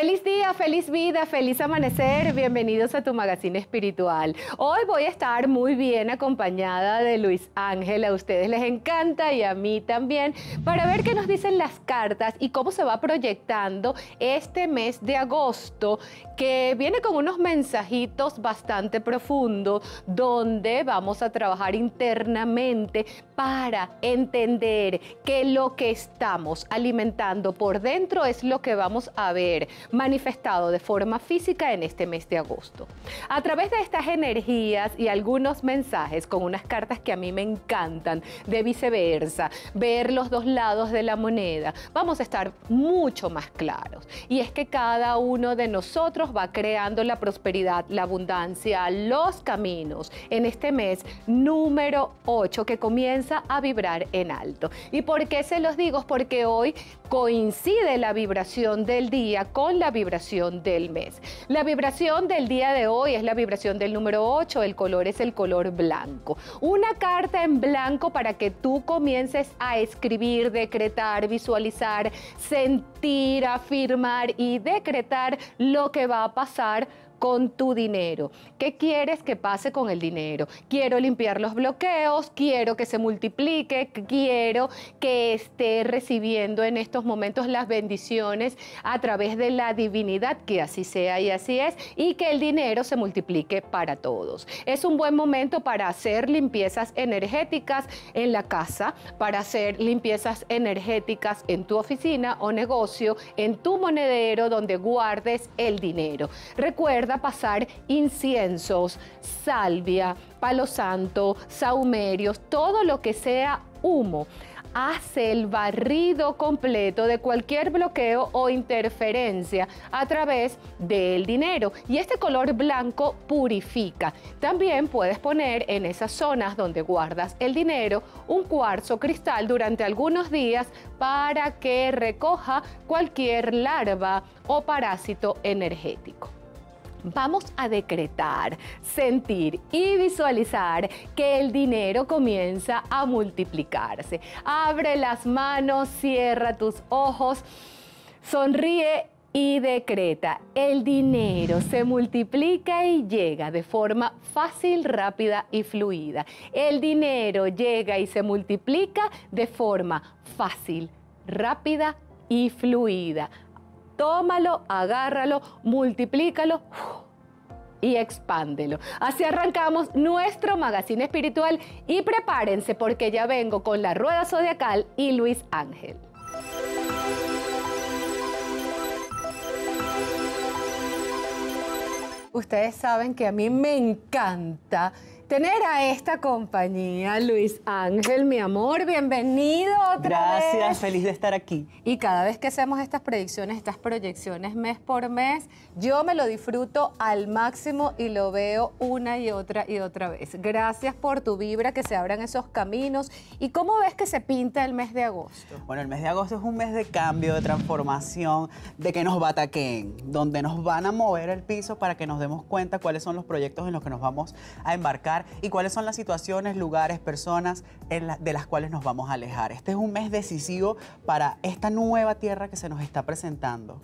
Feliz día, feliz vida, feliz amanecer. Bienvenidos a tu magazine espiritual. Hoy voy a estar muy bien acompañada de Luis Ángel. A ustedes les encanta y a mí también para ver qué nos dicen las cartas y cómo se va proyectando este mes de agosto que viene con unos mensajitos bastante profundos donde vamos a trabajar internamente para entender que lo que estamos alimentando por dentro es lo que vamos a ver de forma física en este mes de agosto. A través de estas energías y algunos mensajes con unas cartas que a mí me encantan, de viceversa, ver los dos lados de la moneda, vamos a estar mucho más claros. Y es que cada uno de nosotros va creando la prosperidad, la abundancia, los caminos en este mes número 8 que comienza a vibrar en alto. ¿Y por qué se los digo? Porque hoy coincide la vibración del día con la vibración del mes. La vibración del día de hoy es la vibración del número 8, el color es el color blanco. Una carta en blanco para que tú comiences a escribir, decretar, visualizar, sentir, afirmar y decretar lo que va a pasar con tu dinero. ¿Qué quieres que pase con el dinero? Quiero limpiar los bloqueos, quiero que se multiplique, quiero que esté recibiendo en estos momentos las bendiciones a través de la divinidad, que así sea y así es, y que el dinero se multiplique para todos. Es un buen momento para hacer limpiezas energéticas en la casa, para hacer limpiezas energéticas en tu oficina o negocio, en tu monedero donde guardes el dinero. Recuerda pasar inciensos, salvia, palo santo, saumerios, todo lo que sea humo hace el barrido completo de cualquier bloqueo o interferencia a través del dinero. Y este color blanco purifica. También puedes poner en esas zonas donde guardas el dinero un cuarzo cristal durante algunos días para que recoja cualquier larva o parásito energético. Vamos a decretar, sentir y visualizar que el dinero comienza a multiplicarse. Abre las manos, cierra tus ojos, sonríe y decreta. El dinero se multiplica y llega de forma fácil, rápida y fluida. El dinero llega y se multiplica de forma fácil, rápida y fluida tómalo, agárralo, multiplícalo y expándelo. Así arrancamos nuestro magazine espiritual y prepárense porque ya vengo con la rueda zodiacal y Luis Ángel. Ustedes saben que a mí me encanta tener a esta compañía, Luis Ángel, mi amor, bienvenido otra Gracias, feliz de estar aquí. Y cada vez que hacemos estas predicciones, estas proyecciones mes por mes, yo me lo disfruto al máximo y lo veo una y otra y otra vez. Gracias por tu vibra, que se abran esos caminos. ¿Y cómo ves que se pinta el mes de agosto? Bueno, el mes de agosto es un mes de cambio, de transformación, de que nos bataquen, donde nos van a mover el piso para que nos demos cuenta cuáles son los proyectos en los que nos vamos a embarcar y cuáles son las situaciones, lugares, personas de las cuales nos vamos a alejar. Este es un mes decisivo para esta nueva tierra que se nos está presentando.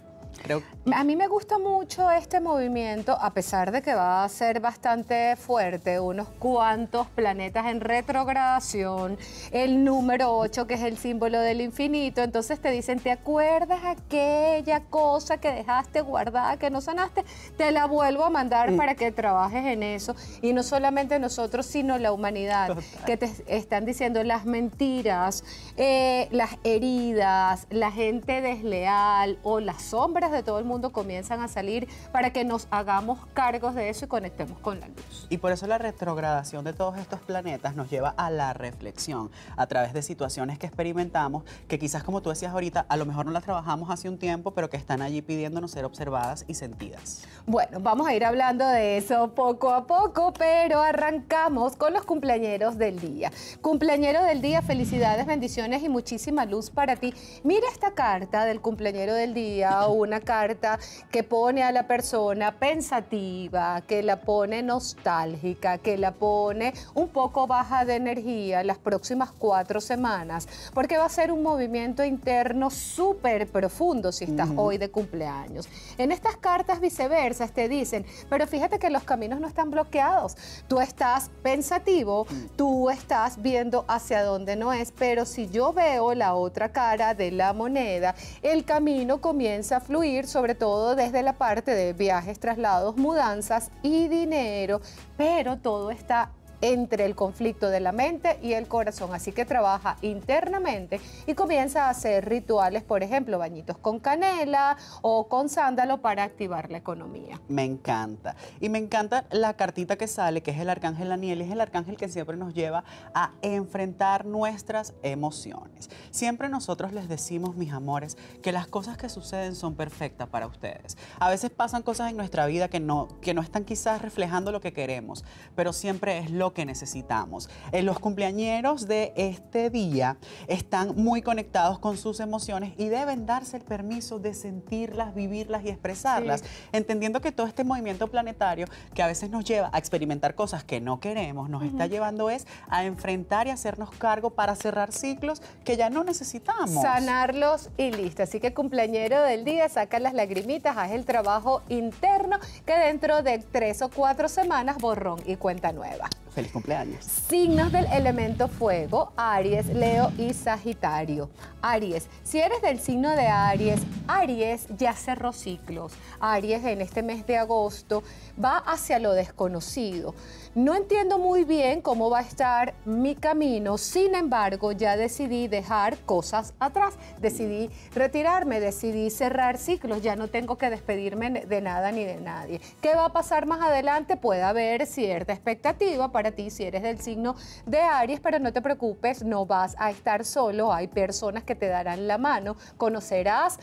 A mí me gusta mucho este movimiento, a pesar de que va a ser bastante fuerte, unos cuantos planetas en retrogradación, el número 8 que es el símbolo del infinito, entonces te dicen, ¿te acuerdas aquella cosa que dejaste guardada, que no sanaste? Te la vuelvo a mandar para que trabajes en eso. Y no solamente nosotros, sino la humanidad, que te están diciendo las mentiras, eh, las heridas, la gente desleal o las sombras de todo el mundo comienzan a salir para que nos hagamos cargos de eso y conectemos con la luz. Y por eso la retrogradación de todos estos planetas nos lleva a la reflexión a través de situaciones que experimentamos, que quizás como tú decías ahorita, a lo mejor no las trabajamos hace un tiempo, pero que están allí pidiéndonos ser observadas y sentidas. Bueno, vamos a ir hablando de eso poco a poco, pero arrancamos con los cumpleañeros del día. Cumpleañero del día, felicidades, bendiciones y muchísima luz para ti. Mira esta carta del cumpleañero del día, una carta que pone a la persona pensativa, que la pone nostálgica, que la pone un poco baja de energía las próximas cuatro semanas, porque va a ser un movimiento interno súper profundo si estás hoy de cumpleaños. En estas cartas viceversas te dicen, pero fíjate que los caminos no están bloqueados. Tú estás pensativo, mm. tú estás viendo hacia dónde no es, pero si yo veo la otra cara de la moneda, el camino comienza a fluir, sobre todo desde la parte de viajes, traslados, mudanzas y dinero, pero todo está entre el conflicto de la mente y el corazón. Así que trabaja internamente y comienza a hacer rituales, por ejemplo, bañitos con canela o con sándalo para activar la economía. Me encanta. Y me encanta la cartita que sale, que es el arcángel Daniel, es el arcángel que siempre nos lleva a enfrentar nuestras emociones. Siempre nosotros les decimos, mis amores, que las cosas que suceden son perfectas para ustedes. A veces pasan cosas en nuestra vida que no, que no están quizás reflejando lo que queremos, pero siempre es lo que necesitamos. Eh, los cumpleañeros de este día están muy conectados con sus emociones y deben darse el permiso de sentirlas, vivirlas y expresarlas, entendiendo que todo este movimiento planetario que a veces nos lleva a experimentar cosas que no queremos, nos está llevando es a enfrentar y hacernos cargo para cerrar ciclos que ya no necesitamos. Sanarlos y listo. Así que cumpleañero del día, saca las lagrimitas, haz el trabajo interno que dentro de tres o cuatro semanas borrón y cuenta nueva. Feliz cumpleaños. Signos del elemento fuego, Aries, Leo y Sagitario. Aries, si eres del signo de Aries, Aries ya cerró ciclos. Aries en este mes de agosto va hacia lo desconocido. No entiendo muy bien cómo va a estar mi camino, sin embargo ya decidí dejar cosas atrás, decidí retirarme, decidí cerrar ciclos, ya no tengo que despedirme de nada ni de nadie. ¿Qué va a pasar más adelante? Puede haber cierta expectativa para ti si eres del signo de Aries, pero no te preocupes, no vas a estar solo, hay personas que te darán la mano, conocerás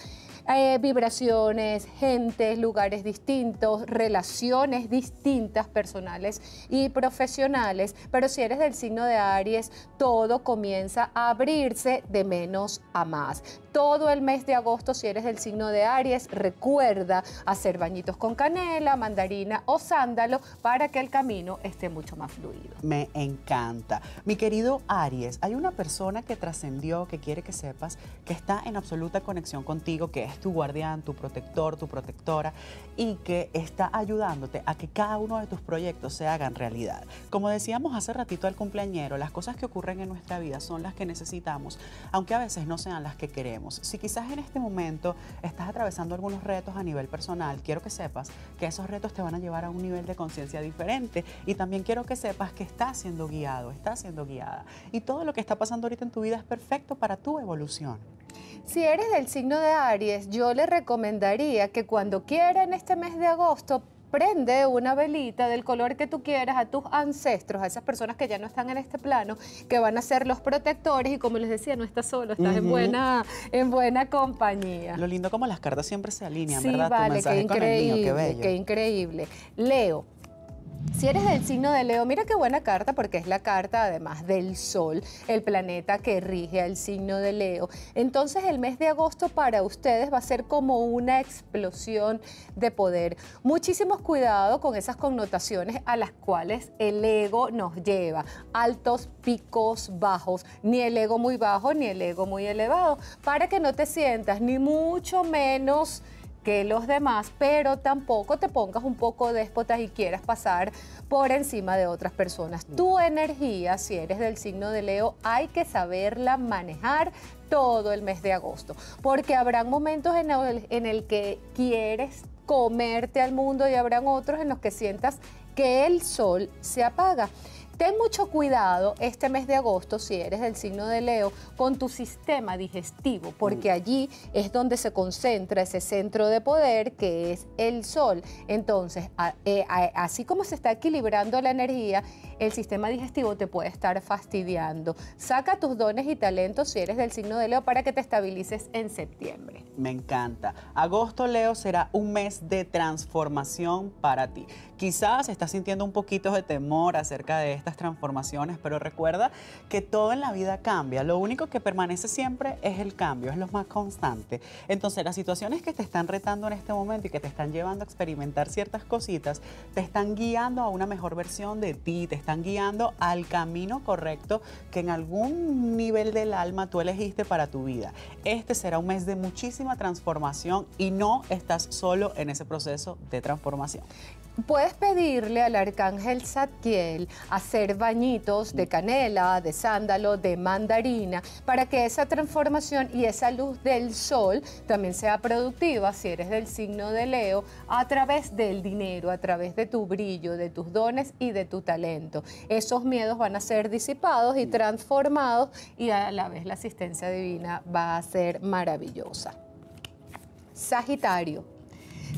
eh, vibraciones, gentes, lugares distintos, relaciones distintas, personales y profesionales, pero si eres del signo de Aries, todo comienza a abrirse de menos a más todo el mes de agosto, si eres del signo de Aries, recuerda hacer bañitos con canela, mandarina o sándalo para que el camino esté mucho más fluido. Me encanta. Mi querido Aries, hay una persona que trascendió, que quiere que sepas que está en absoluta conexión contigo, que es tu guardián, tu protector, tu protectora y que está ayudándote a que cada uno de tus proyectos se hagan realidad. Como decíamos hace ratito al cumpleañero, las cosas que ocurren en nuestra vida son las que necesitamos, aunque a veces no sean las que queremos. Si quizás en este momento estás atravesando algunos retos a nivel personal, quiero que sepas que esos retos te van a llevar a un nivel de conciencia diferente. Y también quiero que sepas que estás siendo guiado, estás siendo guiada. Y todo lo que está pasando ahorita en tu vida es perfecto para tu evolución. Si eres del signo de Aries, yo le recomendaría que cuando quiera en este mes de agosto prende una velita del color que tú quieras a tus ancestros, a esas personas que ya no están en este plano, que van a ser los protectores y como les decía, no estás solo, estás en, buena, en buena compañía. Lo lindo como las cartas siempre se alinean, sí, ¿verdad? Vale, qué increíble, qué increíble. Leo, si eres del signo de Leo, mira qué buena carta porque es la carta además del Sol, el planeta que rige al signo de Leo. Entonces el mes de agosto para ustedes va a ser como una explosión de poder. Muchísimos cuidado con esas connotaciones a las cuales el ego nos lleva. Altos, picos, bajos, ni el ego muy bajo ni el ego muy elevado, para que no te sientas ni mucho menos que los demás, pero tampoco te pongas un poco déspota y quieras pasar por encima de otras personas. Tu energía, si eres del signo de Leo, hay que saberla manejar todo el mes de agosto, porque habrán momentos en el, en el que quieres comerte al mundo y habrán otros en los que sientas que el sol se apaga. Ten mucho cuidado este mes de agosto, si eres del signo de Leo, con tu sistema digestivo, porque mm. allí es donde se concentra ese centro de poder que es el sol. Entonces, eh, así como se está equilibrando la energía, el sistema digestivo te puede estar fastidiando. Saca tus dones y talentos si eres del signo de Leo para que te estabilices en septiembre. Me encanta. Agosto, Leo, será un mes de transformación para ti. Quizás estás sintiendo un poquito de temor acerca de estas transformaciones, pero recuerda que todo en la vida cambia. Lo único que permanece siempre es el cambio, es lo más constante. Entonces, las situaciones que te están retando en este momento y que te están llevando a experimentar ciertas cositas, te están guiando a una mejor versión de ti, te están guiando al camino correcto que en algún nivel del alma tú elegiste para tu vida. Este será un mes de muchísima transformación y no estás solo en ese proceso de transformación. Puedes pedirle al arcángel Zadkiel hacer bañitos de canela, de sándalo, de mandarina, para que esa transformación y esa luz del sol también sea productiva, si eres del signo de Leo, a través del dinero, a través de tu brillo, de tus dones y de tu talento. Esos miedos van a ser disipados y transformados y a la vez la asistencia divina va a ser maravillosa. Sagitario.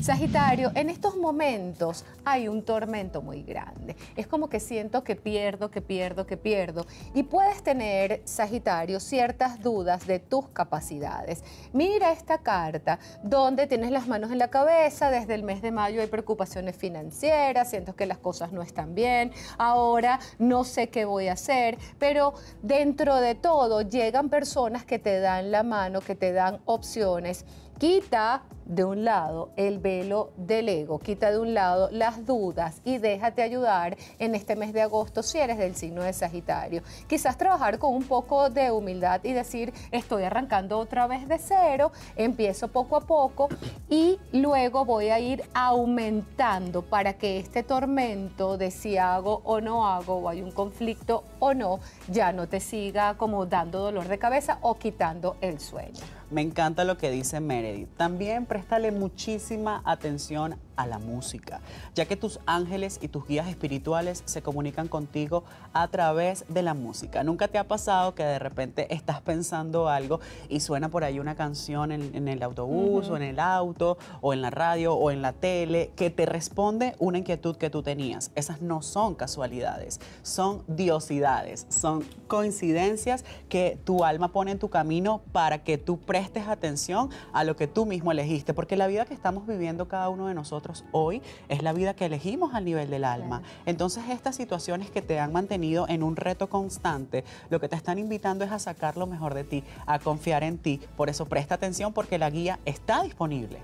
Sagitario, en estos momentos hay un tormento muy grande. Es como que siento que pierdo, que pierdo, que pierdo. Y puedes tener, Sagitario, ciertas dudas de tus capacidades. Mira esta carta donde tienes las manos en la cabeza. Desde el mes de mayo hay preocupaciones financieras, siento que las cosas no están bien. Ahora no sé qué voy a hacer. Pero dentro de todo llegan personas que te dan la mano, que te dan opciones Quita de un lado el velo del ego, quita de un lado las dudas y déjate ayudar en este mes de agosto si eres del signo de Sagitario. Quizás trabajar con un poco de humildad y decir, estoy arrancando otra vez de cero, empiezo poco a poco y luego voy a ir aumentando para que este tormento de si hago o no hago o hay un conflicto o no, ya no te siga como dando dolor de cabeza o quitando el sueño. Me encanta lo que dice Meredith. También préstale muchísima atención a la música, ya que tus ángeles y tus guías espirituales se comunican contigo a través de la música. ¿Nunca te ha pasado que de repente estás pensando algo y suena por ahí una canción en, el autobús o en el auto o en la radio o en la tele que te responde una inquietud que tú tenías? Esas no son casualidades, son diosidades, son coincidencias que tu alma pone en tu camino para que tú prestes atención a lo que tú mismo elegiste, porque la vida que estamos viviendo cada uno de nosotros hoy es la vida que elegimos al nivel del alma. Entonces estas situaciones que te han mantenido en un reto constante, lo que te están invitando es a sacar lo mejor de ti, a confiar en ti. Por eso presta atención porque la guía está disponible.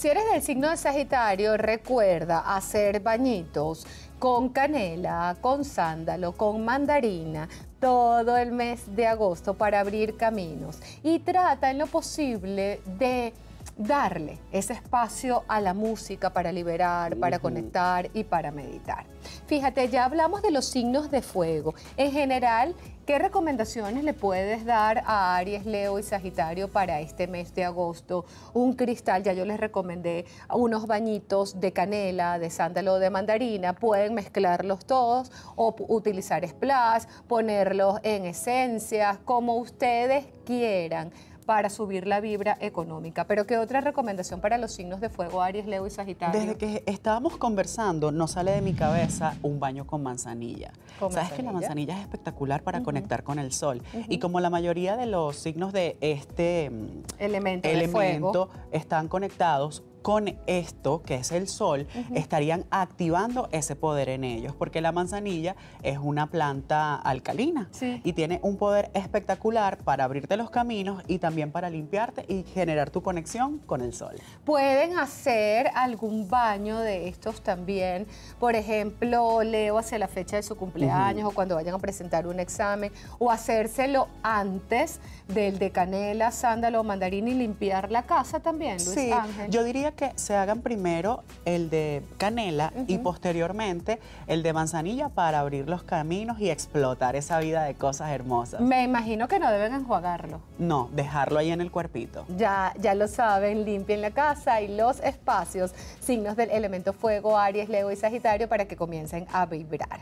Si eres del signo de Sagitario, recuerda hacer bañitos con canela, con sándalo, con mandarina, todo el mes de agosto para abrir caminos. Y trata en lo posible de darle ese espacio a la música para liberar, para conectar y para meditar. Fíjate, ya hablamos de los signos de fuego. En general, ¿qué recomendaciones le puedes dar a Aries, Leo y Sagitario para este mes de agosto? Un cristal, ya yo les recomendé unos bañitos de canela, de sándalo, de mandarina. Pueden mezclarlos todos o utilizar splash, ponerlos en esencias, como ustedes quieran para subir la vibra económica. Pero ¿qué otra recomendación para los signos de fuego, Aries, Leo y Sagitario? Desde que estábamos conversando, no sale de mi cabeza un baño con manzanilla. Sabes que la manzanilla es espectacular para conectar con el sol. Y como la mayoría de los signos de este mm, elemento, elemento están conectados, con esto, que es el sol, estarían activando ese poder en ellos, porque la manzanilla es una planta alcalina y tiene un poder espectacular para abrirte los caminos y también para limpiarte y generar tu conexión con el sol. Pueden hacer algún baño de estos también, por ejemplo, leo hacia la fecha de su cumpleaños o cuando vayan a presentar un examen, o hacérselo antes del de canela, sándalo, mandarín y limpiar la casa también, Luis sí, Yo diría que se hagan primero el de canela y posteriormente el de manzanilla para abrir los caminos y explotar esa vida de cosas hermosas. Me imagino que no deben enjuagarlo. No, dejarlo ahí en el cuerpito. Ya, ya lo saben, limpien la casa y los espacios, signos del elemento fuego, Aries, Leo y Sagitario para que comiencen a vibrar.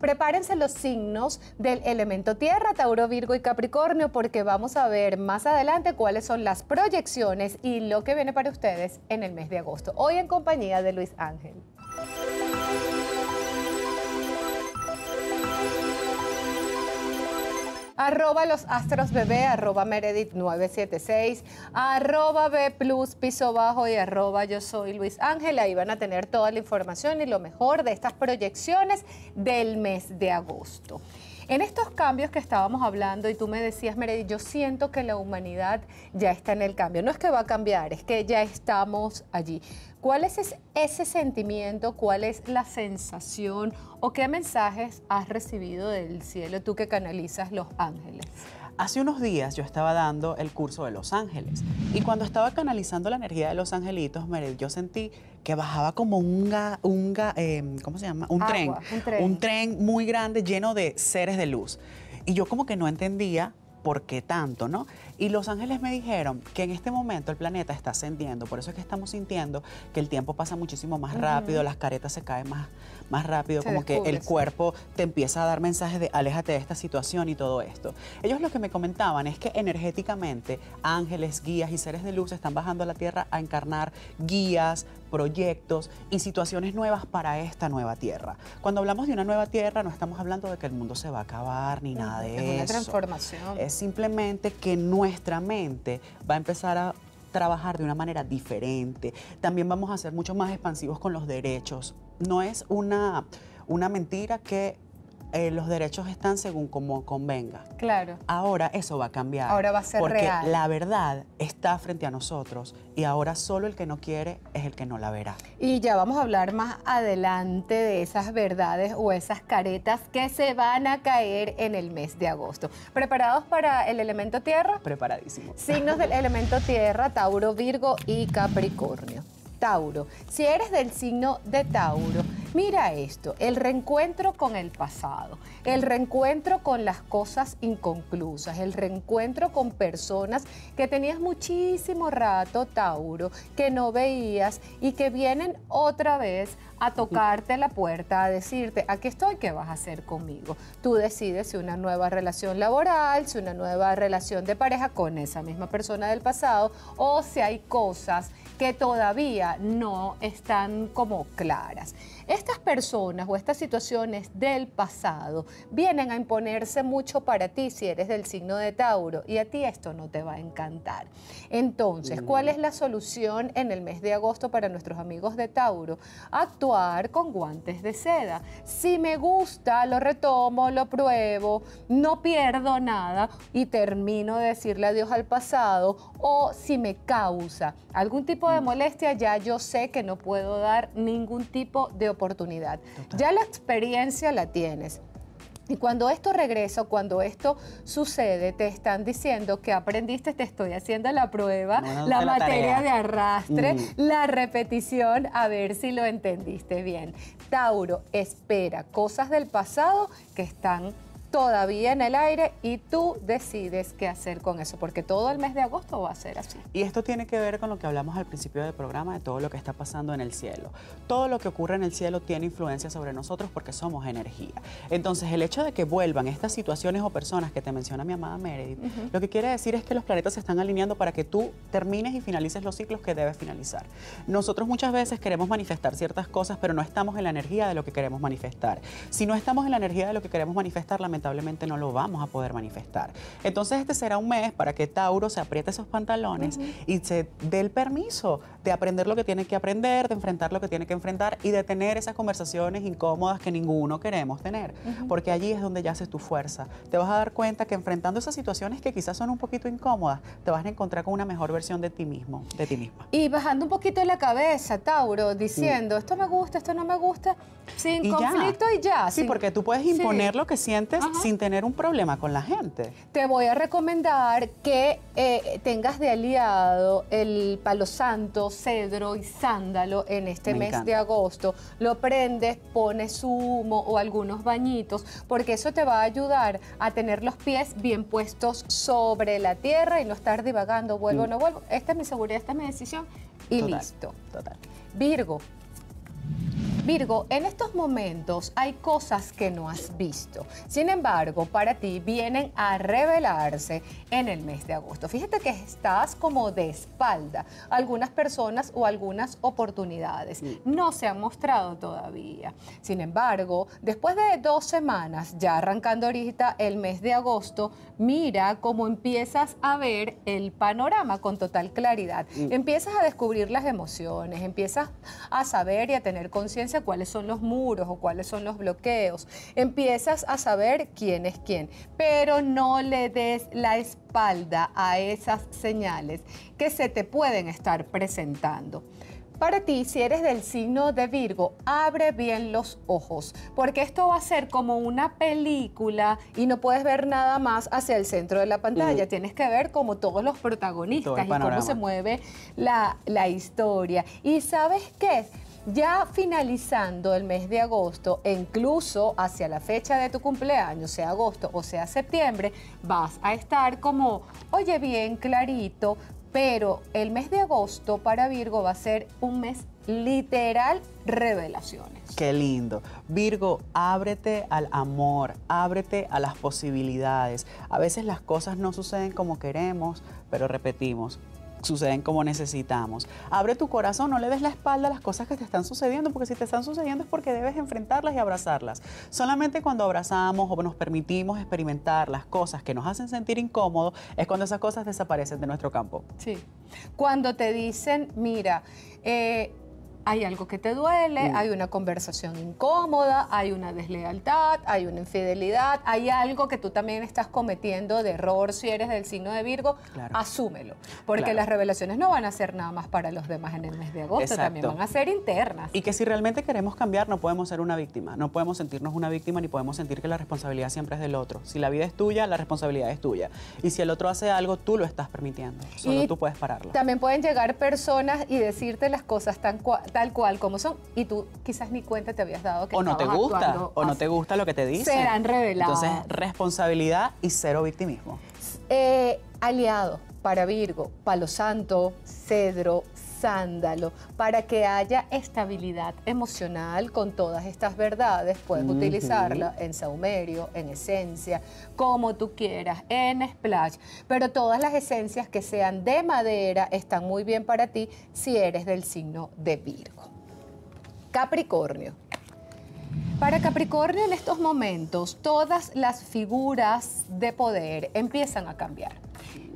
Prepárense los signos del elemento tierra, Tauro, Virgo y Capricornio, porque vamos a ver más adelante cuáles son las proyecciones y lo que viene para ustedes en el el mes de agosto. Hoy en compañía de Luis Ángel. arroba los astros bebé, arroba meredith 976, arroba b plus piso bajo y arroba yo soy Luis Ángel. Ahí van a tener toda la información y lo mejor de estas proyecciones del mes de agosto. En estos cambios que estábamos hablando, y tú me decías, Meredith, yo siento que la humanidad ya está en el cambio. No es que va a cambiar, es que ya estamos allí. ¿Cuál es ese sentimiento? ¿Cuál es la sensación? ¿O qué mensajes has recibido del cielo tú que canalizas los ángeles? Hace unos días yo estaba dando el curso de Los Ángeles y cuando estaba canalizando la energía de los angelitos, yo sentí que bajaba como un, un em, ¿cómo se llama? Un tren, un tren. Un tren muy grande lleno de seres de luz. Y yo como que no entendía por qué tanto, ¿no? Y los ángeles me dijeron que en este momento el planeta está ascendiendo, por eso es que estamos sintiendo que el tiempo pasa muchísimo más rápido, las caretas se caen más, más rápido, como que el cuerpo te empieza a dar mensajes de aléjate de esta situación y todo esto. Ellos lo que me comentaban es que energéticamente ángeles, guías y seres de luz están bajando a la Tierra a encarnar guías, proyectos y situaciones nuevas para esta nueva Tierra. Cuando hablamos de una nueva Tierra no estamos hablando de que el mundo se va a acabar ni nada de eso. Es una transformación. Es simplemente que no nuestra mente va a empezar a trabajar de una manera diferente. También vamos a ser mucho más expansivos con los derechos. No es una, una mentira que eh, los derechos están según como convenga. Claro. Ahora eso va a cambiar. Ahora va a ser porque real. la verdad está frente a nosotros y ahora solo el que no quiere es el que no la verá. Y ya vamos a hablar más adelante de esas verdades o esas caretas que se van a caer en el mes de agosto. ¿Preparados para el elemento tierra? Preparadísimo. Signos del elemento tierra, Tauro, Virgo y Capricornio. Tauro, si eres del signo de Tauro, mira esto, el reencuentro con el pasado, el reencuentro con las cosas inconclusas, el reencuentro con personas que tenías muchísimo rato, Tauro, que no veías y que vienen otra vez a tocarte la puerta, a decirte, aquí estoy, ¿qué vas a hacer conmigo? Tú decides si una nueva relación laboral, si una nueva relación de pareja con esa misma persona del pasado o si hay cosas que todavía no están como claras. Estas personas o estas situaciones del pasado vienen a imponerse mucho para ti si eres del signo de Tauro y a ti esto no te va a encantar. Entonces, ¿cuál es la solución en el mes de agosto para nuestros amigos de Tauro? Actuar con guantes de seda. Si me gusta, lo retomo, lo pruebo, no pierdo nada y termino de decirle adiós al pasado o si me causa algún tipo de mm. molestia, ya yo sé que no puedo dar ningún tipo de oportunidad. Ya la experiencia la tienes. Y cuando esto regresa, cuando esto sucede, te están diciendo que aprendiste, te estoy haciendo la prueba, la, materia de arrastre, mm. la repetición, a ver si lo entendiste bien. Tauro, espera cosas del pasado que están todavía en el aire y tú decides qué hacer con eso, porque todo el mes de agosto va a ser así. Y esto tiene que ver con lo que hablamos al principio del programa, de todo lo que está pasando en el cielo. Todo lo que ocurre en el cielo tiene influencia sobre nosotros porque somos energía. Entonces, el hecho de que vuelvan estas situaciones o personas que te menciona mi amada Meredith, lo que quiere decir es que los planetas se están alineando para que tú termines y finalices los ciclos que debes finalizar. Nosotros muchas veces queremos manifestar ciertas cosas, pero no estamos en la energía de lo que queremos manifestar. Si no estamos en la energía de lo que queremos manifestar, lamentablemente lamentablemente no lo vamos a poder manifestar. Entonces este será un mes para que Tauro se apriete esos pantalones y se dé el permiso de aprender lo que tiene que aprender, de enfrentar lo que tiene que enfrentar y de tener esas conversaciones incómodas que ninguno queremos tener, porque allí es donde yace tu fuerza. Te vas a dar cuenta que enfrentando esas situaciones que quizás son un poquito incómodas, te vas a encontrar con una mejor versión de ti mismo, de ti misma. Y bajando un poquito la cabeza, Tauro, diciendo, esto me gusta, esto no me gusta, sin conflicto y ya. Sí, porque tú puedes imponer lo que sientes sin tener un problema con la gente. Te voy a recomendar que eh, tengas de aliado el palo santo, cedro y sándalo en este mes de agosto. Lo prendes, pones humo o algunos bañitos, porque eso te va a ayudar a tener los pies bien puestos sobre la tierra y no estar divagando, vuelvo o mm. no vuelvo. Esta es mi seguridad, esta es mi decisión y listo. Total. Virgo, Virgo, en estos momentos hay cosas que no has visto. Sin embargo, para ti vienen a revelarse en el mes de agosto. Fíjate que estás como de espalda. Algunas personas o algunas oportunidades no se han mostrado todavía. Sin embargo, después de dos semanas, ya arrancando ahorita el mes de agosto, mira cómo empiezas a ver el panorama con total claridad. Mm. Empiezas a descubrir las emociones, empiezas a saber y a tener conciencia cuáles son los muros o cuáles son los bloqueos. Empiezas a saber quién es quién, pero no le des la espalda a esas señales que se te pueden estar presentando. Para ti, si eres del signo de Virgo, abre bien los ojos, porque esto va a ser como una película y no puedes ver nada más hacia el centro de la pantalla. Tienes que ver como todos los protagonistas y cómo se mueve la, la historia. Y sabes qué? Ya finalizando el mes de agosto, e incluso hacia la fecha de tu cumpleaños, sea agosto o sea septiembre, vas a estar como, oye bien, clarito, pero el mes de agosto para Virgo va a ser un mes literal revelaciones. Qué lindo. Virgo, ábrete al amor, ábrete a las posibilidades. A veces las cosas no suceden como queremos, pero repetimos, suceden como necesitamos. Abre tu corazón, no le des la espalda a las cosas que te están sucediendo, porque si te están sucediendo es porque debes enfrentarlas y abrazarlas. Solamente cuando abrazamos o nos permitimos experimentar las cosas que nos hacen sentir incómodos, es cuando esas cosas desaparecen de nuestro campo. Sí. Cuando te dicen, mira, eh, hay algo que te duele, mm. hay una conversación incómoda, hay una deslealtad, hay una infidelidad, hay algo que tú también estás cometiendo de error si eres del signo de Virgo, asúmelo. Porque las revelaciones no van a ser nada más para los demás en el mes de agosto, también van a ser internas. Y que si realmente queremos cambiar, no podemos ser una víctima, no podemos sentirnos una víctima ni podemos sentir que la responsabilidad siempre es del otro. Si la vida es tuya, la responsabilidad es tuya. Y si el otro hace algo, tú lo estás permitiendo. Solo tú puedes pararlo. También pueden llegar personas y decirte las cosas tan tal cual como son y tú quizás ni cuenta te habías dado que o no te gusta o no te gusta lo que te dicen. Serán revelados. Entonces responsabilidad y cero victimismo. Eh, aliado para Virgo Palo Santo Cedro sándalo para que haya estabilidad emocional con todas estas verdades. Puedes utilizarla en saumerio, en esencia, como tú quieras, en splash, pero todas las esencias que sean de madera están muy bien para ti si eres del signo de Virgo. Capricornio. Para Capricornio en estos momentos todas las figuras de poder empiezan a cambiar.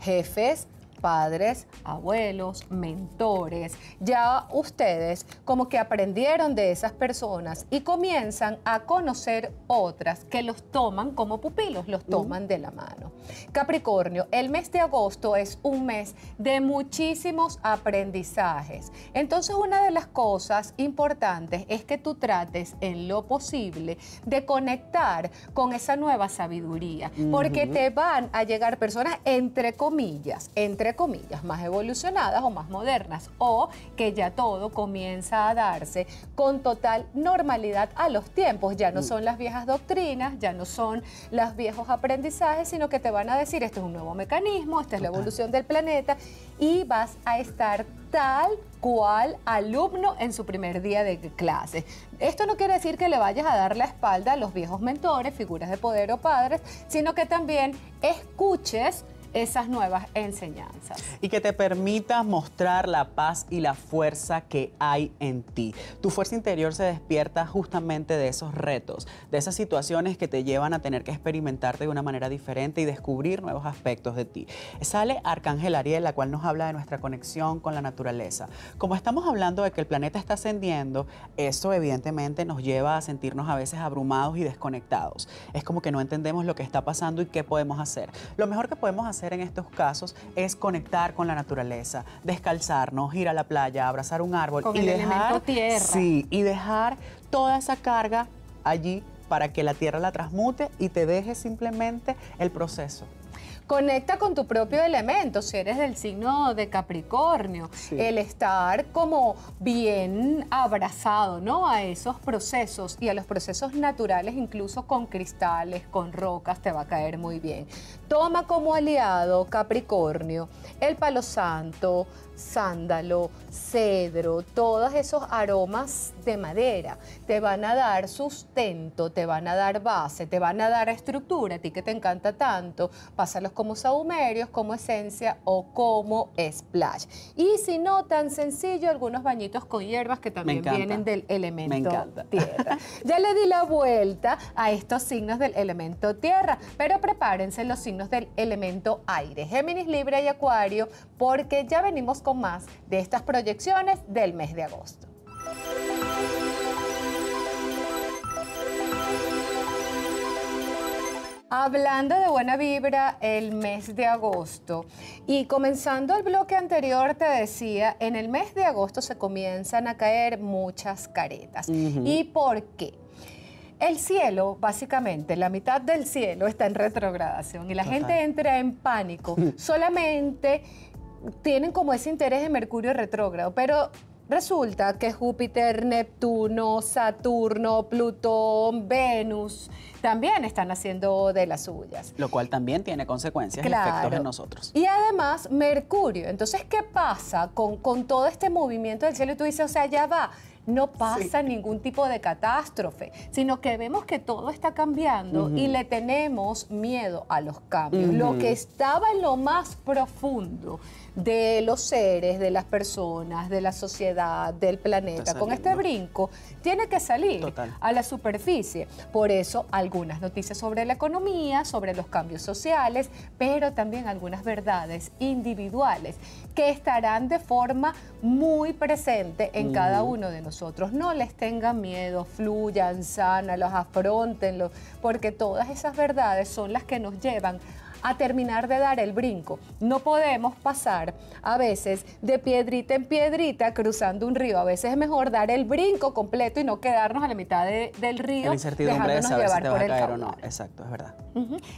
Jefes, padres, abuelos, mentores, ya ustedes como que aprendieron de esas personas y comienzan a conocer otras que los toman como pupilos, los toman de la mano. Capricornio, el mes de agosto es un mes de muchísimos aprendizajes. Entonces una de las cosas importantes es que tú trates en lo posible de conectar con esa nueva sabiduría, porque te van a llegar personas entre comillas, entre comillas, más evolucionadas o más modernas, o que ya todo comienza a darse con total normalidad a los tiempos. Ya no mm. son las viejas doctrinas, ya no son los viejos aprendizajes, sino que te van a decir, este es un nuevo mecanismo, esta es la evolución del planeta, y vas a estar tal cual alumno en su primer día de clase. Esto no quiere decir que le vayas a dar la espalda a los viejos mentores, figuras de poder o padres, sino que también escuches esas nuevas enseñanzas. Y que te permita mostrar la paz y la fuerza que hay en ti. Tu fuerza interior se despierta justamente de esos retos, de esas situaciones que te llevan a tener que experimentarte de una manera diferente y descubrir nuevos aspectos de ti. Sale Arcángel Ariel, la cual nos habla de nuestra conexión con la naturaleza. Como estamos hablando de que el planeta está ascendiendo, eso evidentemente nos lleva a sentirnos a veces abrumados y desconectados. Es como que no entendemos lo que está pasando y qué podemos hacer. Lo mejor que podemos hacer en estos casos es conectar con la naturaleza, descalzarnos, ir a la playa, abrazar un árbol y dejar tierra. Sí, y dejar toda esa carga allí para que la tierra la transmute y te deje simplemente el proceso. Conecta con tu propio elemento, si eres del signo de Capricornio. El estar como bien abrazado, ¿no? A esos procesos y a los procesos naturales, incluso con cristales, con rocas, te va a caer muy bien. Toma como aliado Capricornio el palo santo, sándalo, cedro, todos esos aromas de madera. Te van a dar sustento, te van a dar base, te van a dar estructura, a ti que te encanta tanto, pásalos como sahumerios, como esencia o como splash. Y si no tan sencillo, algunos bañitos con hierbas que también vienen del elemento tierra. Ya le di la vuelta a estos signos del elemento tierra, pero prepárense los signos del elemento aire, Géminis, Libra y Acuario, porque ya venimos con más de estas proyecciones del mes de agosto. Hablando de buena vibra, el mes de agosto. Y comenzando el bloque anterior, te decía, en el mes de agosto se comienzan a caer muchas caretas. ¿Y por qué? El cielo, básicamente, la mitad del cielo está en retrogradación y la gente entra en pánico solamente tienen como ese interés en Mercurio retrógrado, pero resulta que Júpiter, Neptuno, Saturno, Plutón, Venus también están haciendo de las suyas. Lo cual también tiene consecuencias y efectos en nosotros. Y además Mercurio. Entonces, ¿qué pasa con, con todo este movimiento del cielo? Y tú dices, o sea, ya va no pasa ningún tipo de catástrofe, sino que vemos que todo está cambiando y le tenemos miedo a los cambios. Lo que estaba en lo más profundo de los seres, de las personas, de la sociedad, del planeta, con este brinco, tiene que salir a la superficie. Por eso algunas noticias sobre la economía, sobre los cambios sociales, pero también algunas verdades individuales que estarán de forma muy presente en cada uno de nosotros. No les tengan miedo, fluyan, los afrontenlo, porque todas esas verdades son las que nos llevan a terminar de dar el brinco. No podemos pasar a veces de piedrita en piedrita cruzando un río. A veces es mejor dar el brinco completo y no quedarnos a la mitad del río. La incertidumbre de saber si te vas a caer o no. Exacto, es verdad.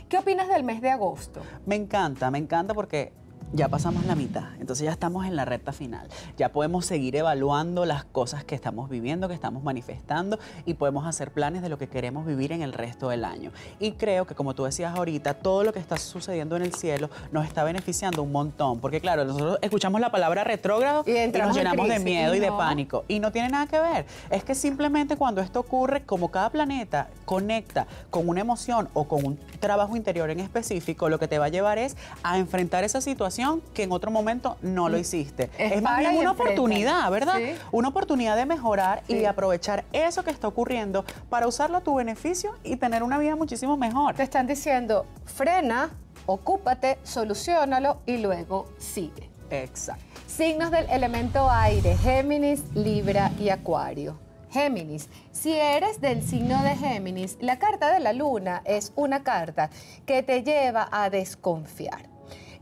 ¿Qué opinas del mes de agosto? Me encanta, me encanta porque ya pasamos la mitad, entonces ya estamos en la recta final. Ya podemos seguir evaluando las cosas que estamos viviendo, que estamos manifestando y podemos hacer planes de lo que queremos vivir en el resto del año. Y creo que como tú decías ahorita, todo lo que está sucediendo en el cielo nos está beneficiando un montón, porque claro, nosotros escuchamos la palabra retrógrado y, nos llenamos de miedo y, de pánico y no tiene nada que ver. Es que simplemente cuando esto ocurre, como cada planeta conecta con una emoción o con un trabajo interior en específico, lo que te va a llevar es a enfrentar esa situación que en otro momento no lo mm. hiciste. Es, más bien una oportunidad, ¿verdad? Una oportunidad de mejorar y de aprovechar eso que está ocurriendo para usarlo a tu beneficio y tener una vida muchísimo mejor. Te están diciendo, frena, ocúpate, solucionalo y luego sigue. Exacto. Signos del elemento aire, Géminis, Libra y Acuario. Géminis. Si eres del signo de Géminis, la carta de la luna es una carta que te lleva a desconfiar.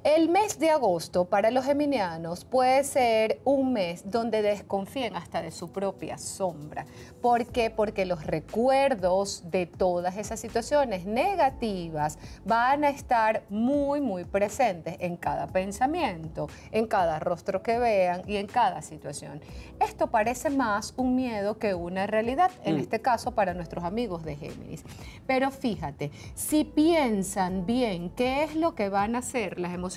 El mes de agosto para los geminianos puede ser un mes donde desconfíen hasta de su propia sombra. ¿Por qué? Porque los recuerdos de todas esas situaciones negativas van a estar muy, muy presentes en cada pensamiento, en cada rostro que vean y en cada situación. Esto parece más un miedo que una realidad, en mm. este caso para nuestros amigos de Géminis. Pero fíjate, si piensan bien qué es lo que van a hacer las emociones,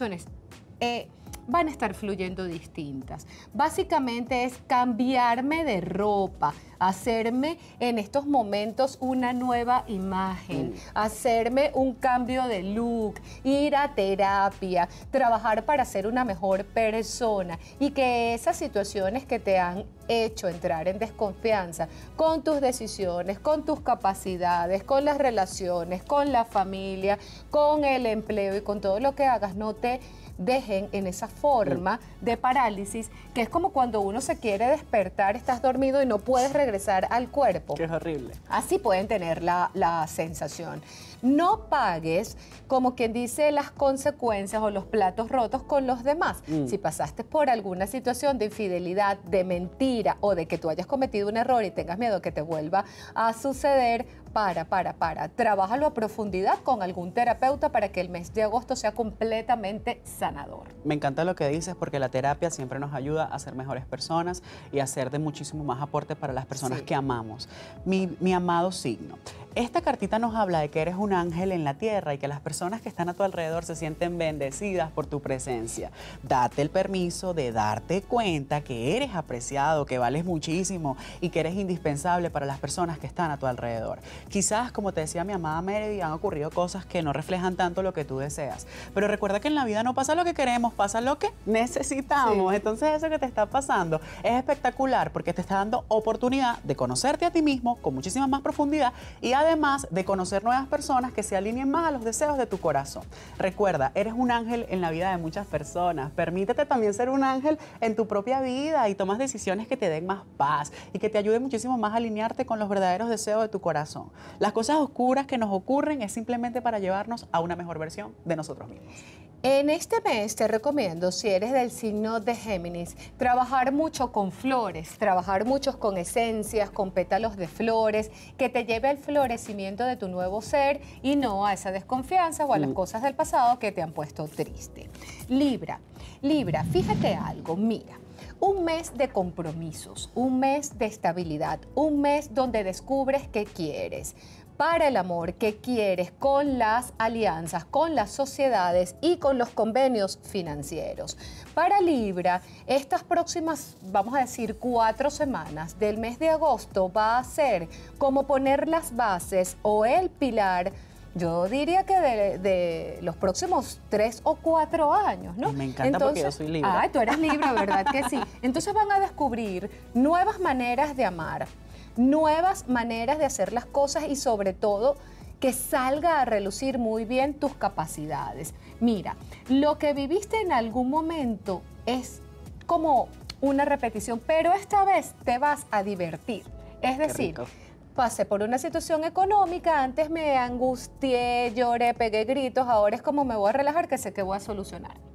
eh, van a estar fluyendo distintas. Básicamente es cambiarme de ropa, hacerme en estos momentos una nueva imagen, mm. hacerme un cambio de look, ir a terapia, trabajar para ser una mejor persona y que esas situaciones que te han hecho entrar en desconfianza con tus decisiones, con tus capacidades, con las relaciones, con la familia, con el empleo y con todo lo que hagas, no te dejen en esa forma de parálisis, que es como cuando uno se quiere despertar, estás dormido y no puedes regresar al cuerpo. Que es horrible. Así pueden tener la, la sensación. No pagues, como quien dice, las consecuencias o los platos rotos con los demás. Mm. Si pasaste por alguna situación de infidelidad, de mentira o de que tú hayas cometido un error y tengas miedo que te vuelva a suceder, para, para, para. Trabájalo a profundidad con algún terapeuta para que el mes de agosto sea completamente sanador. Me encanta lo que dices porque la terapia siempre nos ayuda a ser mejores personas y a ser de muchísimo más aporte para las personas que amamos. Mi, mi amado signo. Esta cartita nos habla de que eres un ángel en la tierra y que las personas que están a tu alrededor se sienten bendecidas por tu presencia. Date el permiso de darte cuenta que eres apreciado, que vales muchísimo y que eres indispensable para las personas que están a tu alrededor. Quizás, como te decía mi amada Meredy, han ocurrido cosas que no reflejan tanto lo que tú deseas. Pero recuerda que en la vida no pasa lo que queremos, pasa lo que necesitamos. Entonces eso que te está pasando es espectacular porque te está dando oportunidad de conocerte a ti mismo con muchísima más profundidad y además de conocer nuevas personas que se alineen más a los deseos de tu corazón. Recuerda, eres un ángel en la vida de muchas personas. Permítete también ser un ángel en tu propia vida y tomas decisiones que te den más paz y que te ayuden muchísimo más a alinearte con los verdaderos deseos de tu corazón. Las cosas oscuras que nos ocurren es simplemente para llevarnos a una mejor versión de nosotros mismos. En este mes te recomiendo, si eres del signo de Géminis, trabajar mucho con flores, trabajar mucho con esencias, con pétalos de flores, que te lleve al florecimiento de tu nuevo ser y no a esa desconfianza o a las mm. cosas del pasado que te han puesto triste. Libra, Libra, fíjate algo, mira. Un mes de compromisos, un mes de estabilidad, un mes donde descubres qué quieres para el amor que quieres con las alianzas, con las sociedades y con los convenios financieros. Para Libra, estas próximas, vamos a decir, cuatro semanas del mes de agosto va a ser como poner las bases o el pilar yo diría que de, los próximos tres o cuatro años, ¿no? Me encanta porque yo soy Libra. Ah, tú eres Libra, ¿verdad que sí? Entonces van a descubrir nuevas maneras de amar, nuevas maneras de hacer las cosas y sobre todo que salga a relucir muy bien tus capacidades. Mira, lo que viviste en algún momento es como una repetición, pero esta vez te vas a divertir. Es decir, pasé por una situación económica, antes me angustié, lloré, pegué gritos, ahora es como me voy a relajar que sé que voy a solucionar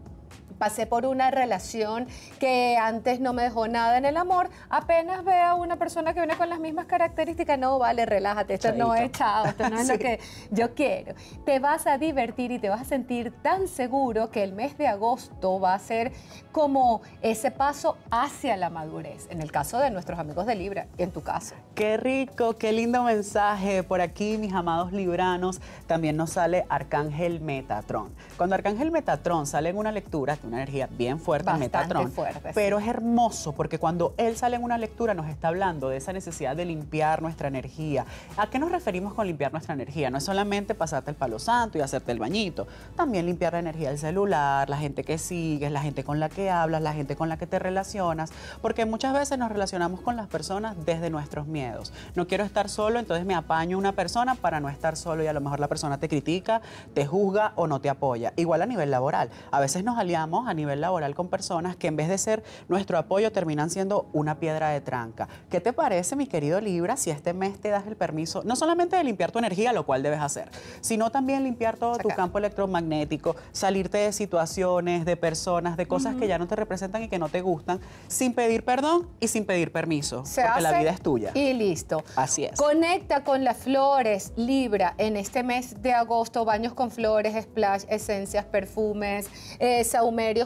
pasé por una relación que antes no me dejó nada en el amor, apenas veo a una persona que viene con las mismas características, no, vale, relájate, esto no es chao, esto no es lo que yo quiero. Te vas a divertir y te vas a sentir tan seguro que el mes de agosto va a ser como ese paso hacia la madurez, en el caso de nuestros amigos de Libra, en tu caso. Qué rico, qué lindo mensaje. Por aquí, mis amados libranos, también nos sale Arcángel Metatron. Cuando Arcángel Metatron sale en una lectura, una energía bien fuerte, Metatron. Fuerte, pero es hermoso porque cuando él sale en una lectura nos está hablando de esa necesidad de limpiar nuestra energía. ¿A qué nos referimos con limpiar nuestra energía? No es solamente pasarte el palo santo y hacerte el bañito, también limpiar la energía del celular, la gente que sigues, la gente con la que hablas, la gente con la que te relacionas, porque muchas veces nos relacionamos con las personas desde nuestros miedos. No quiero estar solo, entonces me apaño una persona para no estar solo y a lo mejor la persona te critica, te juzga o no te apoya. Igual a nivel laboral. A veces nos aliamos a nivel laboral con personas que en vez de ser nuestro apoyo terminan siendo una piedra de tranca. ¿Qué te parece, mi querido Libra, si este mes te das el permiso no solamente de limpiar tu energía, lo cual debes hacer, sino también limpiar todo tu campo electromagnético, salirte de situaciones, de personas, de cosas que ya no te representan y que no te gustan, sin pedir perdón y sin pedir permiso, porque la vida es tuya. Y listo. Así es. Conecta con las flores, Libra, en este mes de agosto, baños con flores, splash, esencias, perfumes, eh,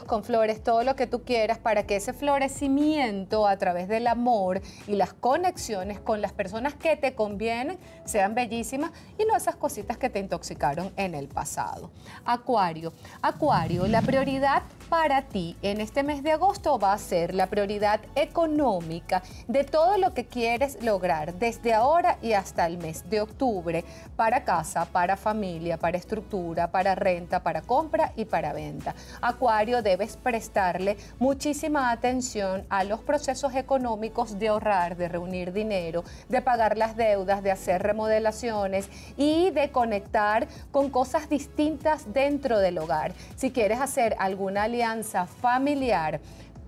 con flores, todo lo que tú quieras para que ese florecimiento a través del amor y las conexiones con las personas que te convienen sean bellísimas y no esas cositas que te intoxicaron en el pasado. Acuario, Acuario, la prioridad para ti en este mes de agosto va a ser la prioridad económica de todo lo que quieres lograr desde ahora y hasta el mes de octubre para casa, para familia, para estructura, para renta, para compra y para venta. Acuario, debes prestarle muchísima atención a los procesos económicos de ahorrar, de reunir dinero, de pagar las deudas, de hacer remodelaciones y de conectar con cosas distintas dentro del hogar. Si quieres hacer alguna alianza familiar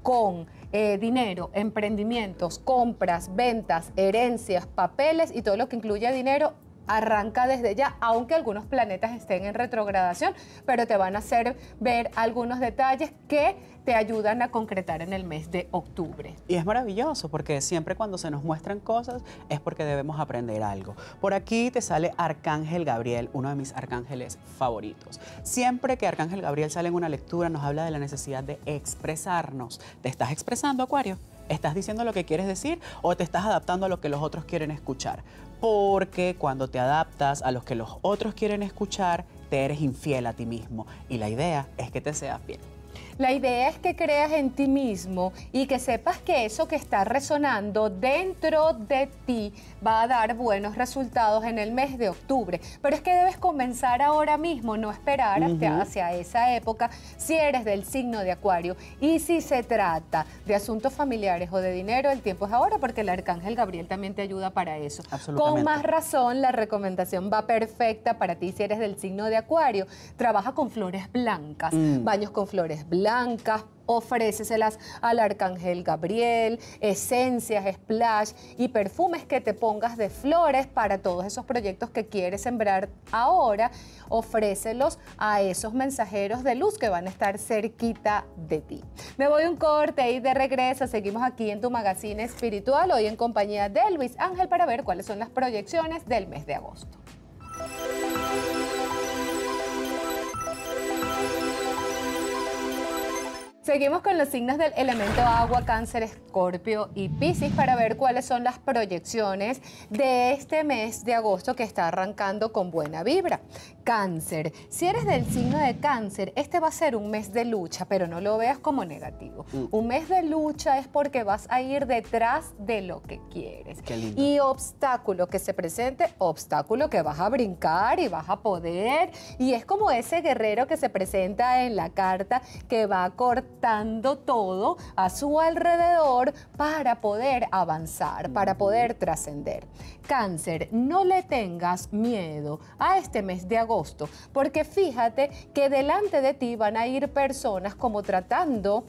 con eh, dinero, emprendimientos, compras, ventas, herencias, papeles y todo lo que incluye dinero, arranca desde ya, aunque algunos planetas estén en retrogradación, pero te van a hacer ver algunos detalles que te ayudan a concretar en el mes de octubre. Y es maravilloso porque siempre cuando se nos muestran cosas es porque debemos aprender algo. Por aquí te sale Arcángel Gabriel, uno de mis arcángeles favoritos. Siempre que Arcángel Gabriel sale en una lectura nos habla de la necesidad de expresarnos. ¿Te estás expresando, Acuario? ¿Estás diciendo lo que quieres decir o te estás adaptando a lo que los otros quieren escuchar? Porque cuando te adaptas a lo que los otros quieren escuchar, te eres infiel a ti mismo. Y la idea es que te seas fiel. La idea es que creas en ti mismo y que sepas que eso que está resonando dentro de ti va a dar buenos resultados en el mes de octubre. Pero es que debes comenzar ahora mismo, no esperar hasta hacia esa época si eres del signo de Acuario. Y si se trata de asuntos familiares o de dinero, el tiempo es ahora porque el arcángel Gabriel también te ayuda para eso. Con más razón, la recomendación va perfecta para ti si eres del signo de Acuario. Trabaja con flores blancas, mm. baños con flores blancas blancas, ofréceselas al arcángel Gabriel, esencias, splash y perfumes que te pongas de flores para todos esos proyectos que quieres sembrar ahora. Ofrécelos a esos mensajeros de luz que van a estar cerquita de ti. Me voy un corte y de regreso seguimos aquí en tu magazine espiritual, hoy en compañía de Luis Ángel para ver cuáles son las proyecciones del mes de agosto. Seguimos con los signos del elemento agua, cáncer, escorpio y piscis para ver cuáles son las proyecciones de este mes de agosto que está arrancando con buena vibra. Cáncer, si eres del signo de cáncer, este va a ser un mes de lucha, pero no lo veas como negativo. Mm. Un mes de lucha es porque vas a ir detrás de lo que quieres. Y obstáculo que se presente, obstáculo que vas a brincar y vas a poder. Y es como ese guerrero que se presenta en la carta que va a cortar todo a su alrededor para poder avanzar, para poder trascender. Cáncer, no le tengas miedo a este mes de agosto, porque fíjate que delante de ti van a ir personas como tratando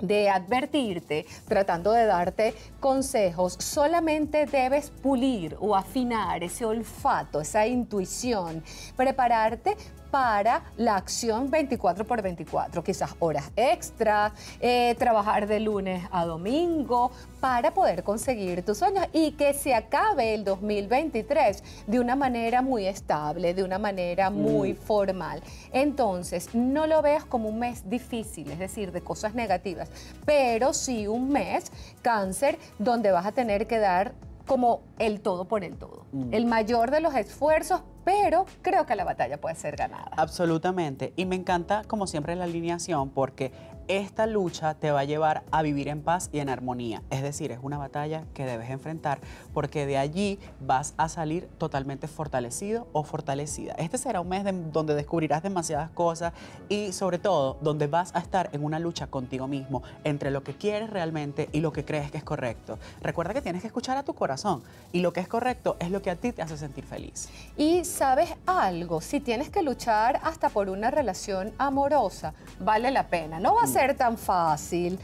de advertirte, tratando de darte consejos, solamente debes pulir o afinar ese olfato, esa intuición, prepararte para la acción 24 por 24, quizás horas extra, eh, trabajar de lunes a domingo para poder conseguir tus sueños y que se acabe el 2023 de una manera muy estable, de una manera muy mm. formal. Entonces, no lo veas como un mes difícil, es decir, de cosas negativas, pero sí un mes cáncer donde vas a tener que dar como el todo por el todo. Mm. El mayor de los esfuerzos pero creo que la batalla puede ser ganada. Absolutamente. Y me encanta, como siempre, la alineación porque esta lucha te va a llevar a vivir en paz y en armonía. Es decir, es una batalla que debes enfrentar porque de allí vas a salir totalmente fortalecido o fortalecida. Este será un mes donde descubrirás demasiadas cosas y sobre todo donde vas a estar en una lucha contigo mismo entre lo que quieres realmente y lo que crees que es correcto. Recuerda que tienes que escuchar a tu corazón y lo que es correcto es lo que a ti te hace sentir feliz. Y sabes algo, si tienes que luchar hasta por una relación amorosa, vale la pena. No va a mm. ser tan fácil.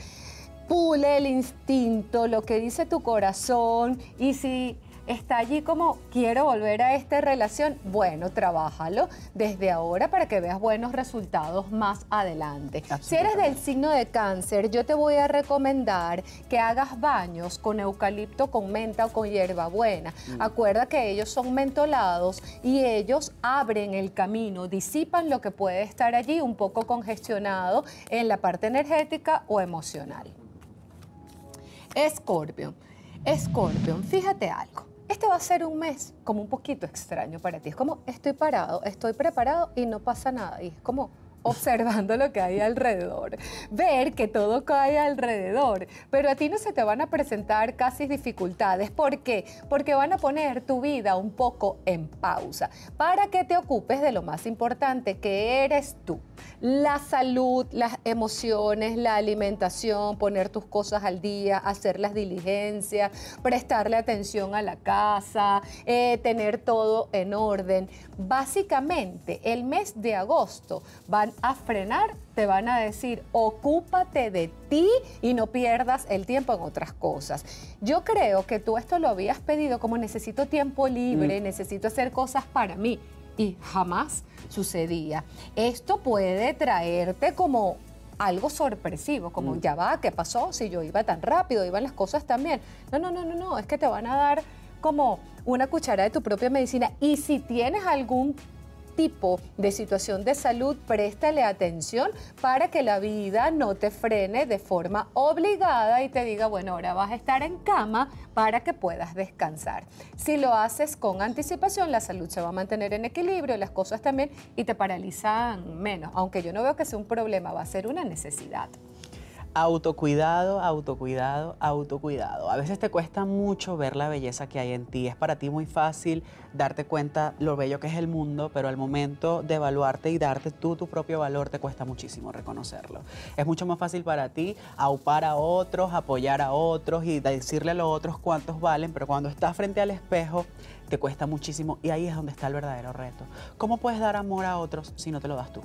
Pule el instinto, lo que dice tu corazón y si está allí como quiero volver a esta relación, bueno, trabájalo desde ahora para que veas buenos resultados más adelante. Si eres del signo de cáncer, yo te voy a recomendar que hagas baños con eucalipto, con menta o con hierbabuena. Mm. Acuerda que ellos son mentolados y ellos abren el camino, disipan lo que puede estar allí un poco congestionado en la parte energética o emocional. Escorpio. Escorpio, fíjate algo este va a ser un mes como un poquito extraño para ti. Es como estoy parado, estoy preparado y no pasa nada. Y es como observando lo que hay alrededor, ver que todo cae alrededor, pero a ti no se te van a presentar casi dificultades. ¿Por qué? Porque van a poner tu vida un poco en pausa para que te ocupes de lo más importante que eres tú. La salud, las emociones, la alimentación, poner tus cosas al día, hacer las diligencias, prestarle atención a la casa, eh, tener todo en orden. Básicamente, el mes de agosto van a frenar, te van a decir, ocúpate de ti y no pierdas el tiempo en otras cosas. Yo creo que tú esto lo habías pedido como necesito tiempo libre, mm. necesito hacer cosas para mí y jamás sucedía. Esto puede traerte como algo sorpresivo, como mm. ya va, ¿qué pasó? Si yo iba tan rápido, iban las cosas también. No, no, no, no, no, es que te van a dar como una cuchara de tu propia medicina y si tienes algún tipo de situación de salud, préstale atención para que la vida no te frene de forma obligada y te diga, bueno, ahora vas a estar en cama para que puedas descansar. Si lo haces con anticipación, la salud se va a mantener en equilibrio, las cosas también, y te paralizan menos. Aunque yo no veo que sea un problema, va a ser una necesidad. Autocuidado, autocuidado, autocuidado. A veces te cuesta mucho ver la belleza que hay en ti. Es para ti muy fácil darte cuenta lo bello que es el mundo, pero al momento de evaluarte y darte tú tu propio valor te cuesta muchísimo reconocerlo. Es mucho más fácil para ti aupar a otros, apoyar a otros y decirle a los otros cuántos valen, pero cuando estás frente al espejo te cuesta muchísimo y ahí es donde está el verdadero reto. ¿Cómo puedes dar amor a otros si no te lo das tú?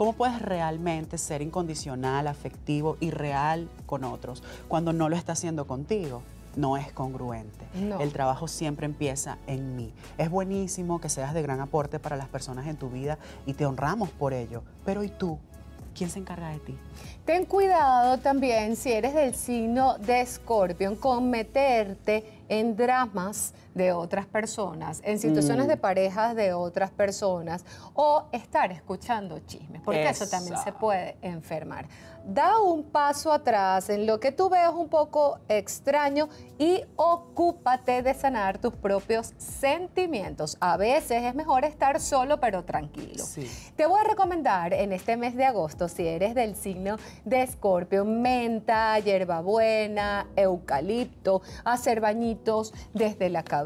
¿Cómo puedes realmente ser incondicional, afectivo y real con otros cuando no lo está haciendo contigo? no es congruente. El trabajo siempre empieza en mí. Es buenísimo que seas de gran aporte para las personas en tu vida y te honramos por ello. Pero ¿y tú? ¿Quién se encarga de ti? Ten cuidado también si eres del signo de Escorpión con meterte en dramas de otras personas, en situaciones de mm. parejas de otras personas o estar escuchando chismes, porque eso también se puede enfermar. Da un paso atrás en lo que tú veas un poco extraño y ocúpate de sanar tus propios sentimientos. A veces es mejor estar solo pero tranquilo. Te voy a recomendar en este mes de agosto, si eres del signo de Escorpio, menta, hierbabuena, eucalipto, hacer bañitos desde la cabeza,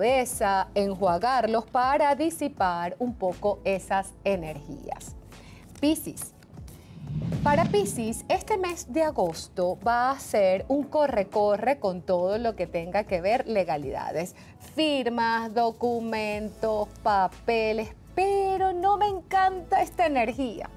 enjuagarlos para disipar un poco esas energías. Piscis. Para Piscis, este mes de agosto va a ser un corre-corre con todo lo que tenga que ver legalidades, firmas, documentos, papeles, pero no me encanta esta energía.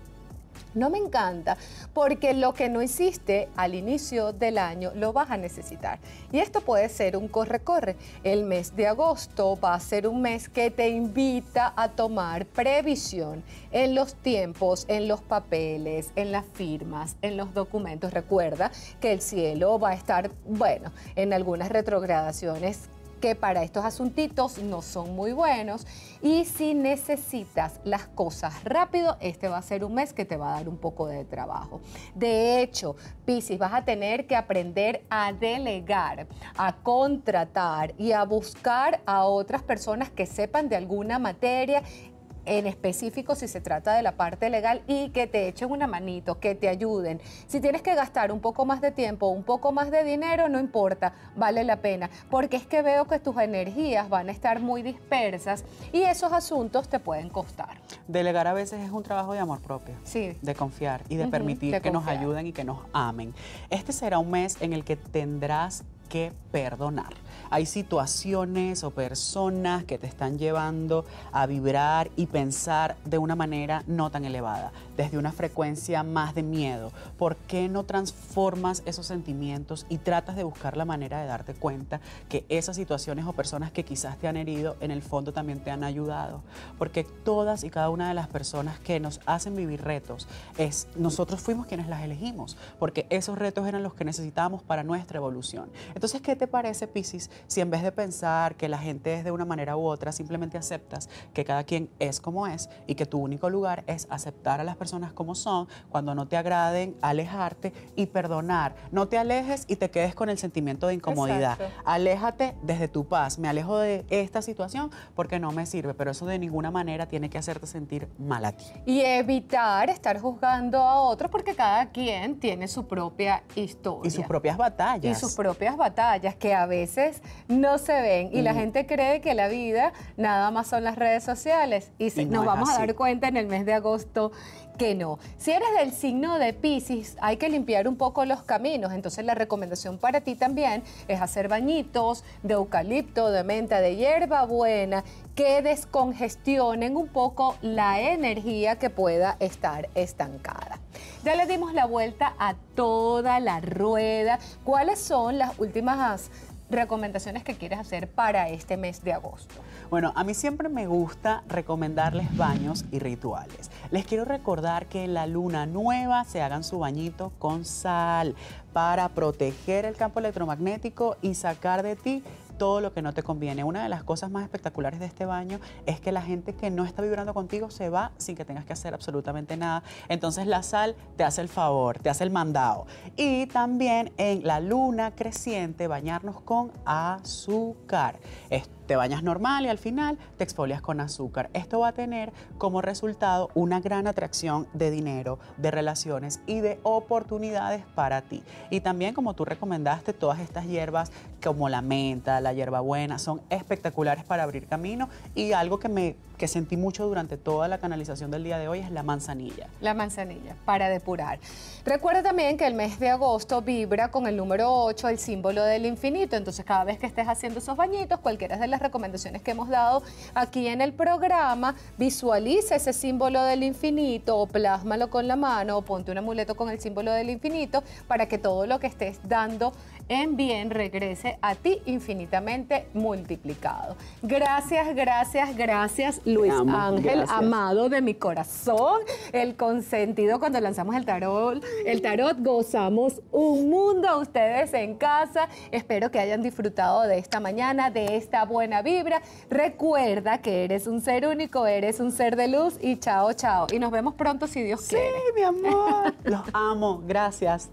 No me encanta porque lo que no hiciste al inicio del año lo vas a necesitar. Y esto puede ser un corre-corre. El mes de agosto va a ser un mes que te invita a tomar previsión en los tiempos, en los papeles, en las firmas, en los documentos. Recuerda que el cielo va a estar, bueno, en algunas retrogradaciones que para estos asuntitos no son muy buenos. Y si necesitas las cosas rápido, este va a ser un mes que te va a dar un poco de trabajo. De hecho, Piscis, vas a tener que aprender a delegar, a contratar y a buscar a otras personas que sepan de alguna materia en específico si se trata de la parte legal y que te echen una manito, que te ayuden. Si tienes que gastar un poco más de tiempo, un poco más de dinero, no importa, vale la pena, porque es que veo que tus energías van a estar muy dispersas y esos asuntos te pueden costar. Delegar a veces es un trabajo de amor propio, sí. de confiar y de permitir que nos ayuden y que nos amen. Este será un mes en el que tendrás que perdonar. Hay situaciones o personas que te están llevando a vibrar y pensar de una manera no tan elevada, desde una frecuencia más de miedo. ¿Por qué no transformas esos sentimientos y tratas de buscar la manera de darte cuenta que esas situaciones o personas que quizás te han herido en el fondo también te han ayudado? Porque todas y cada una de las personas que nos hacen vivir retos, es nosotros fuimos quienes las elegimos, porque esos retos eran los que necesitábamos para nuestra evolución. Entonces, ¿qué te parece, Piscis, si en vez de pensar que la gente es de una manera u otra, simplemente aceptas que cada quien es como es y que tu único lugar es aceptar a las personas como son, cuando no te agraden, alejarte y perdonar. No te alejes y te quedes con el sentimiento de incomodidad. Aléjate desde tu paz. Me alejo de esta situación porque no me sirve, pero eso de ninguna manera tiene que hacerte sentir mal a ti. Y evitar estar juzgando a otros porque cada quien tiene su propia historia. Y sus propias batallas. Y sus propias batallas que a veces no se ven y la gente cree que la vida nada más son las redes sociales y, nos vamos a dar cuenta en el mes de agosto que no. Si eres del signo de Pisces, hay que limpiar un poco los caminos. Entonces la recomendación para ti también es hacer bañitos de eucalipto, de menta, de hierba buena que descongestionen un poco la energía que pueda estar estancada. Ya le dimos la vuelta a toda la rueda. ¿Cuáles son las últimas recomendaciones que quieres hacer para este mes de agosto? Bueno, a mí siempre me gusta recomendarles baños y rituales. Les quiero recordar que en la luna nueva se hagan su bañito con sal para proteger el campo electromagnético y sacar de ti todo lo que no te conviene. Una de las cosas más espectaculares de este baño es que la gente que no está vibrando contigo se va sin que tengas que hacer absolutamente nada. Entonces la sal te hace el favor, te hace el mandado. Y también en la luna creciente bañarnos con azúcar te bañas normal y al final te exfolias con azúcar. Esto va a tener como resultado una gran atracción de dinero, de relaciones y de oportunidades para ti. Y también como tú recomendaste, todas estas hierbas como la menta, la hierbabuena, son espectaculares para abrir camino y algo que me que sentí mucho durante toda la canalización del día de hoy es la manzanilla. La manzanilla, para depurar. Recuerda también que el mes de agosto vibra con el número 8, el símbolo del infinito. Entonces, cada vez que estés haciendo esos bañitos, cualquiera de las recomendaciones que hemos dado aquí en el programa, visualiza ese símbolo del infinito o plásmalo con la mano o ponte un amuleto con el símbolo del infinito para que todo lo que estés dando en bien regrese a ti infinitamente multiplicado. Gracias, gracias, gracias Luis Ángel, amado de mi corazón, el consentido cuando lanzamos el tarot, el tarot gozamos un mundo ustedes en casa. Espero que hayan disfrutado de esta mañana, de esta buena vibra. Recuerda que eres un ser único, eres un ser de luz y chao, chao. Y nos vemos pronto si Dios quiere. Sí, mi amor. Los amo. Gracias.